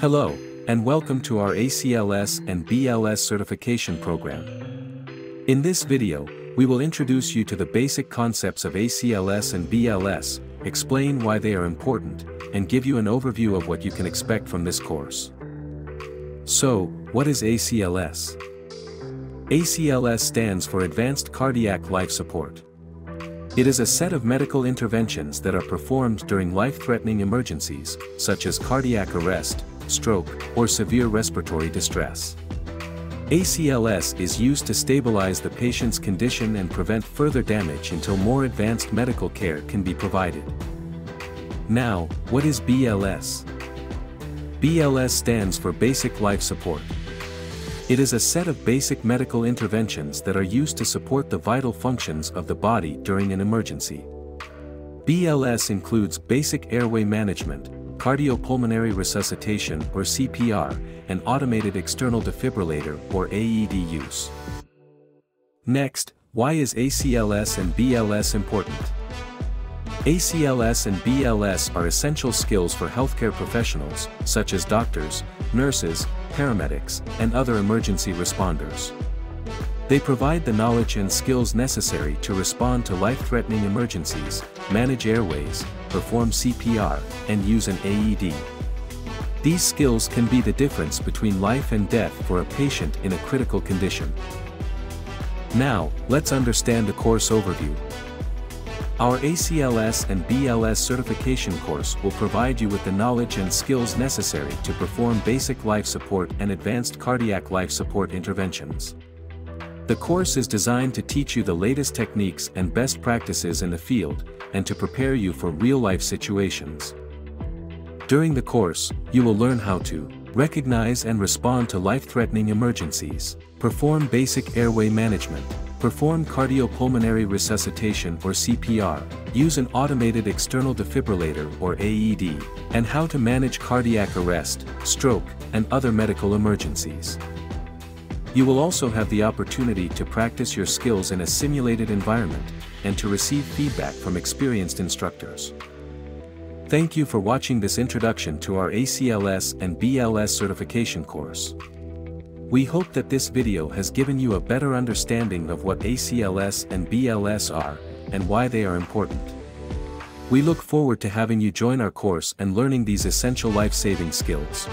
Hello, and welcome to our ACLS and BLS certification program. In this video, we will introduce you to the basic concepts of ACLS and BLS, explain why they are important, and give you an overview of what you can expect from this course. So, what is ACLS? ACLS stands for Advanced Cardiac Life Support. It is a set of medical interventions that are performed during life-threatening emergencies, such as cardiac arrest, stroke, or severe respiratory distress. ACLS is used to stabilize the patient's condition and prevent further damage until more advanced medical care can be provided. Now, what is BLS? BLS stands for Basic Life Support. It is a set of basic medical interventions that are used to support the vital functions of the body during an emergency. BLS includes basic airway management, cardiopulmonary resuscitation or CPR, and automated external defibrillator or AED use. Next, why is ACLS and BLS important? ACLS and BLS are essential skills for healthcare professionals, such as doctors, nurses, paramedics, and other emergency responders. They provide the knowledge and skills necessary to respond to life-threatening emergencies, manage airways, perform CPR, and use an AED. These skills can be the difference between life and death for a patient in a critical condition. Now, let's understand the course overview. Our ACLS and BLS certification course will provide you with the knowledge and skills necessary to perform basic life support and advanced cardiac life support interventions. The course is designed to teach you the latest techniques and best practices in the field, and to prepare you for real-life situations. During the course, you will learn how to recognize and respond to life-threatening emergencies, perform basic airway management, perform cardiopulmonary resuscitation or CPR, use an automated external defibrillator or AED, and how to manage cardiac arrest, stroke, and other medical emergencies. You will also have the opportunity to practice your skills in a simulated environment, and to receive feedback from experienced instructors. Thank you for watching this introduction to our ACLS and BLS certification course. We hope that this video has given you a better understanding of what ACLS and BLS are, and why they are important. We look forward to having you join our course and learning these essential life-saving skills.